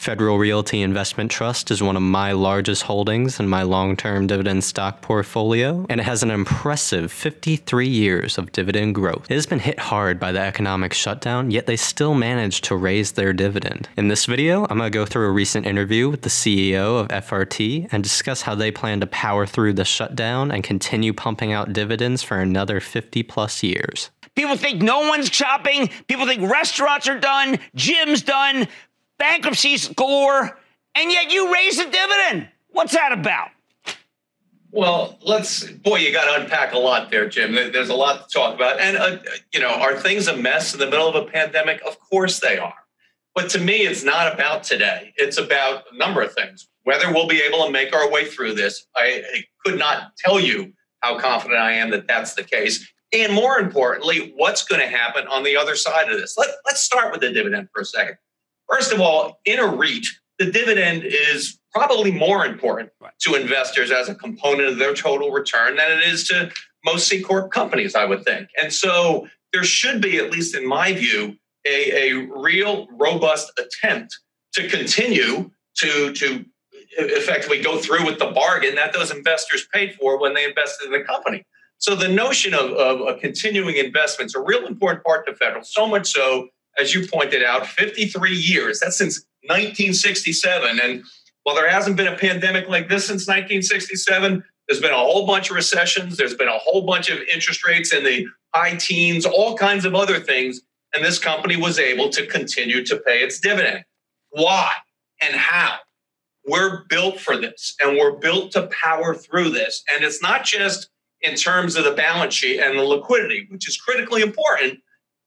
Federal Realty Investment Trust is one of my largest holdings in my long term dividend stock portfolio, and it has an impressive 53 years of dividend growth. It has been hit hard by the economic shutdown, yet they still managed to raise their dividend. In this video, I'm going to go through a recent interview with the CEO of FRT and discuss how they plan to power through the shutdown and continue pumping out dividends for another 50 plus years. People think no one's shopping. People think restaurants are done, gyms done, bankruptcies galore, and yet you raise a dividend. What's that about? Well, let's, boy, you got to unpack a lot there, Jim. There's a lot to talk about. And, uh, you know, are things a mess in the middle of a pandemic? Of course they are. But to me, it's not about today. It's about a number of things. Whether we'll be able to make our way through this, I, I could not tell you how confident I am that that's the case. And more importantly, what's going to happen on the other side of this? Let, let's start with the dividend for a second. First of all, in a REIT, the dividend is probably more important to investors as a component of their total return than it is to most C Corp companies, I would think. And so there should be, at least in my view, a, a real robust attempt to continue to, to effectively go through with the bargain that those investors paid for when they invested in the company. So the notion of, of a continuing investment is a real important part to federal, so much so as you pointed out, 53 years. That's since 1967. And while there hasn't been a pandemic like this since 1967, there's been a whole bunch of recessions. There's been a whole bunch of interest rates in the high teens, all kinds of other things. And this company was able to continue to pay its dividend. Why and how? We're built for this and we're built to power through this. And it's not just in terms of the balance sheet and the liquidity, which is critically important,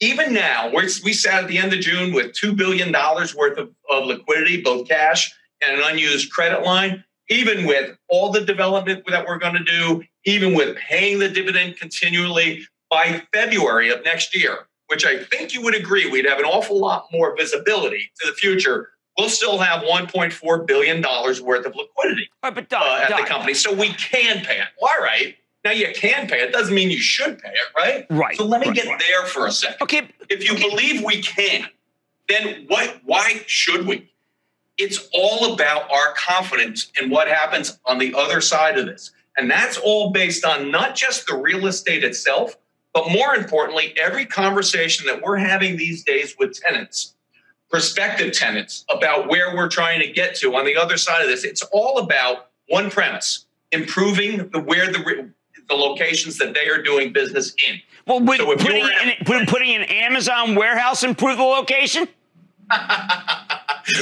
even now, we sat at the end of June with $2 billion worth of, of liquidity, both cash and an unused credit line. Even with all the development that we're going to do, even with paying the dividend continually by February of next year, which I think you would agree we'd have an awful lot more visibility to the future. We'll still have $1.4 billion worth of liquidity right, but uh, at the company. So we can pay it. All right. Now you can pay it. Doesn't mean you should pay it, right? Right. So let me right, get right. there for a second. Okay. If you okay. believe we can, then what? Why should we? It's all about our confidence in what happens on the other side of this, and that's all based on not just the real estate itself, but more importantly, every conversation that we're having these days with tenants, prospective tenants, about where we're trying to get to on the other side of this. It's all about one premise: improving the where the the locations that they are doing business in. Well, would So putting, an, at- would putting an Amazon warehouse improve the location?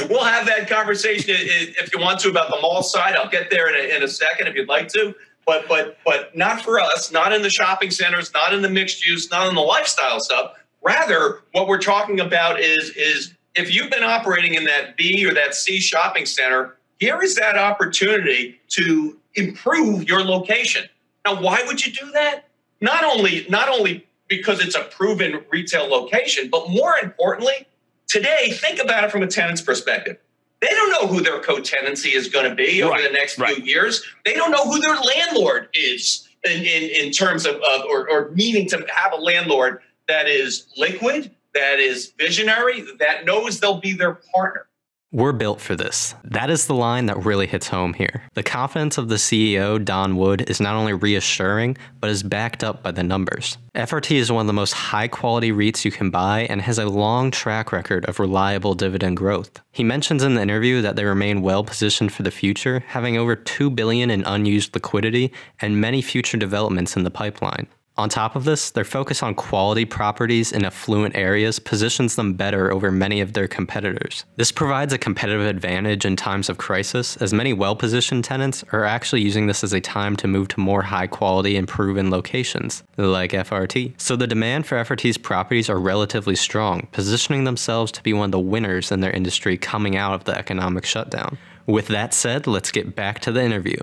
we'll have that conversation if you want to about the mall side. I'll get there in a, in a second if you'd like to. But but but not for us. Not in the shopping centers. Not in the mixed use. Not in the lifestyle stuff. Rather, what we're talking about is is if you've been operating in that B or that C shopping center, here is that opportunity to improve your location. Now, why would you do that? Not only not only because it's a proven retail location, but more importantly, today think about it from a tenant's perspective. They don't know who their co-tenancy is going to be over the next right. few years. They don't know who their landlord is in, in, in terms of, of or, or needing to have a landlord that is liquid, that is visionary, that knows they'll be their partner. We're built for this. That is the line that really hits home here. The confidence of the CEO, Don Wood, is not only reassuring, but is backed up by the numbers. FRT is one of the most high quality REITs you can buy and has a long track record of reliable dividend growth. He mentions in the interview that they remain well positioned for the future, having over 2 billion in unused liquidity and many future developments in the pipeline. On top of this, their focus on quality properties in affluent areas positions them better over many of their competitors. This provides a competitive advantage in times of crisis, as many well positioned tenants are actually using this as a time to move to more high quality and proven locations, like FRT. So the demand for FRT's properties are relatively strong, positioning themselves to be one of the winners in their industry coming out of the economic shutdown. With that said, let's get back to the interview.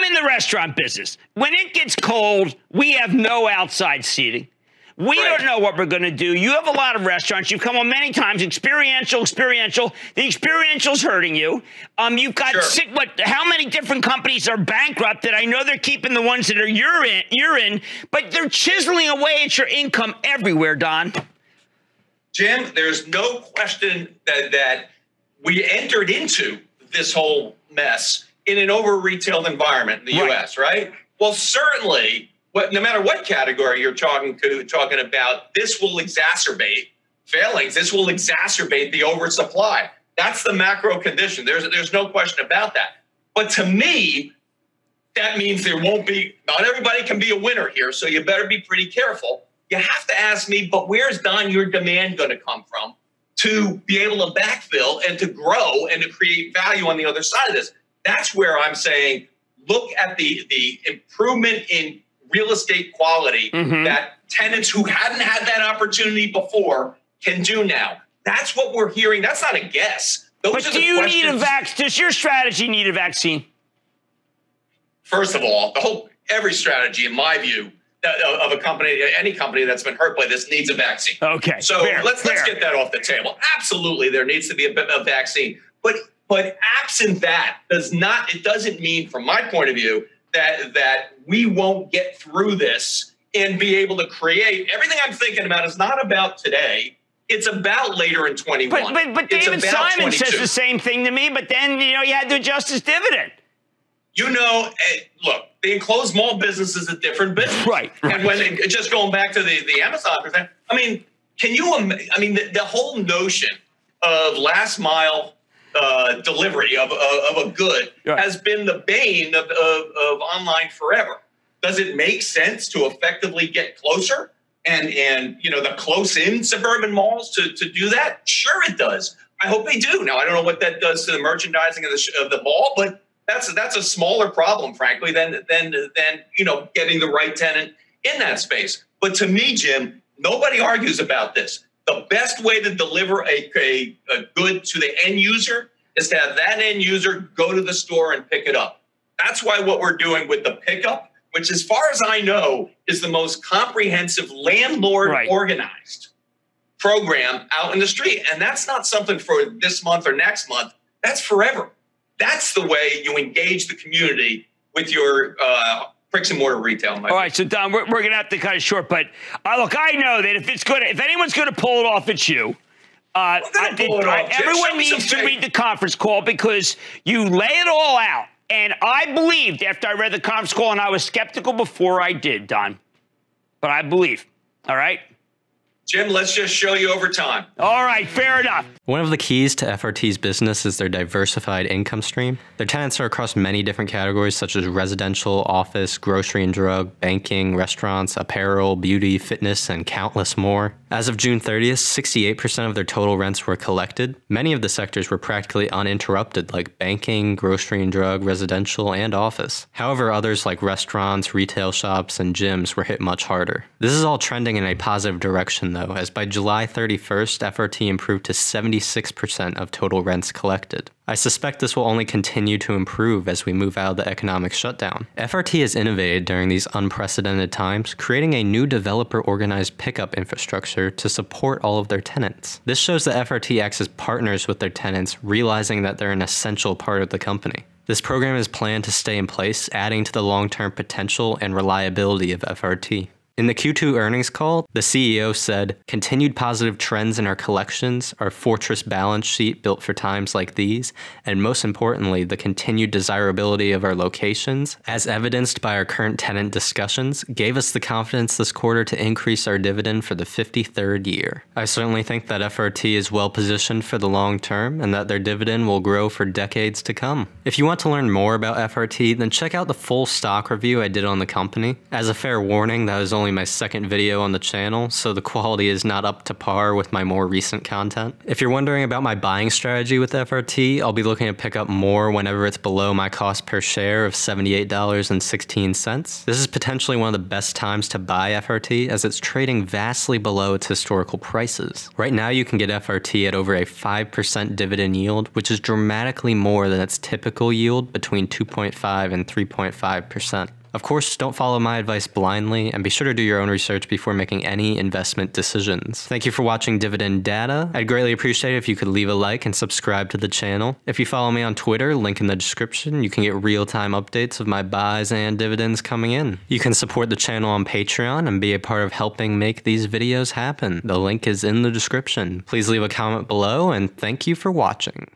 I'm in the restaurant business. When it gets cold, we have no outside seating. We Right. don't know what we're going to do. You have a lot of restaurants. You've come on many times. Experiential, experiential. The experiential's hurting you. Um, you've got Sure. six, what? How many different companies are bankrupted? I know they're keeping the ones that are you're in, you're in, but they're chiseling away at your income everywhere, Don. Jim, there's no question that that we entered into this whole mess in an over retailed environment in the Right. US, right? Well, certainly, what, no matter what category you're talking to, talking about, this will exacerbate failings. This will exacerbate the oversupply. That's the macro condition. There's there's no question about that. But to me, that means there won't be. Not everybody can be a winner here, so you better be pretty careful. You have to ask me, but where's Don your demand going to come from to be able to backfill and to grow and to create value on the other side of this? That's where I'm saying, look at the the improvement in real estate quality Mhm. that tenants who hadn't had that opportunity before can do now. That's what we're hearing. That's not a guess. Those But do you need a vaccine? Does your strategy need a vaccine? First of all, the whole every strategy, in my view, of a company, any company that's been hurt by this needs a vaccine. Okay. So fair, let's let's get that off the table. Absolutely, there needs to be a, a vaccine, but but absent that does not it doesn't mean, from my point of view, that that we won't get through this and be able to create everything I'm thinking about is not about today. It's about later in 21. But but, but David Simon says the same thing to me. But then you know you had to adjust his dividend. you know, eh, look, the enclosed mall business is a different business. Right, right. And when just going back to the, the Amazon percent, I mean, can you, I mean, the, the whole notion of last mile uh, delivery of, of, of a good Right. has been the bane of, of, of online forever. Does it make sense to effectively get closer and, and you know, the close in suburban malls to, to do that? Sure, it does. I hope they do. Now, I don't know what that does to the merchandising of the, sh- of the mall, but that's that's a smaller problem, frankly, than than than you know getting the right tenant in that space. But to me, Jim, nobody argues about this. The best way to deliver a, a, a good to the end user is to have that end user go to the store and pick it up. That's why what we're doing with the pickup, which, as far as I know, is the most comprehensive landlord Right. organized program out in the street. And that's not something for this month or next month. That's forever. That's the way you engage the community with your uh, bricks and mortar retail. All right, so Don, we're, we're gonna have to cut it short. But uh, look, I know that if it's gonna, if anyone's gonna pull it off, it's you. Uh, I- it I- off, Jim. Everyone needs to read the conference call because you lay it all out. And I believed after I read the conference call, and I was skeptical before I did, Don. But I believe. All right. Jim, let's just show you over time. All right. Fair enough. One of the keys to FRT's business is their diversified income stream. Their tenants are across many different categories such as residential, office, grocery and drug, banking, restaurants, apparel, beauty, fitness, and countless more. As of June 30th, 68% of their total rents were collected. Many of the sectors were practically uninterrupted, like banking, grocery and drug, residential, and office. However, others like restaurants, retail shops, and gyms were hit much harder. This is all trending in a positive direction, though, as by July 31st, FRT improved to 76% of total rents collected. I suspect this will only continue to improve as we move out of the economic shutdown. FRT has innovated during these unprecedented times, creating a new developer organized pickup infrastructure to support all of their tenants. This shows that FRT acts as partners with their tenants, realizing that they're an essential part of the company. This program is planned to stay in place, adding to the long term potential and reliability of FRT. In the Q2 earnings call, the CEO said, Continued positive trends in our collections, our fortress balance sheet built for times like these, and most importantly, the continued desirability of our locations, as evidenced by our current tenant discussions, gave us the confidence this quarter to increase our dividend for the 53rd year. I certainly think that FRT is well positioned for the long term and that their dividend will grow for decades to come. If you want to learn more about FRT, then check out the full stock review I did on the company. As a fair warning, that was only my second video on the channel, so the quality is not up to par with my more recent content. If you're wondering about my buying strategy with FRT, I'll be looking to pick up more whenever it's below my cost per share of $78.16. This is potentially one of the best times to buy FRT as it's trading vastly below its historical prices. Right now, you can get FRT at over a 5% dividend yield, which is dramatically more than its typical yield between 2.5 and 3.5%. Of course, don't follow my advice blindly and be sure to do your own research before making any investment decisions. Thank you for watching Dividend Data. I'd greatly appreciate it if you could leave a like and subscribe to the channel. If you follow me on Twitter, link in the description, you can get real time updates of my buys and dividends coming in. You can support the channel on Patreon and be a part of helping make these videos happen. The link is in the description. Please leave a comment below and thank you for watching.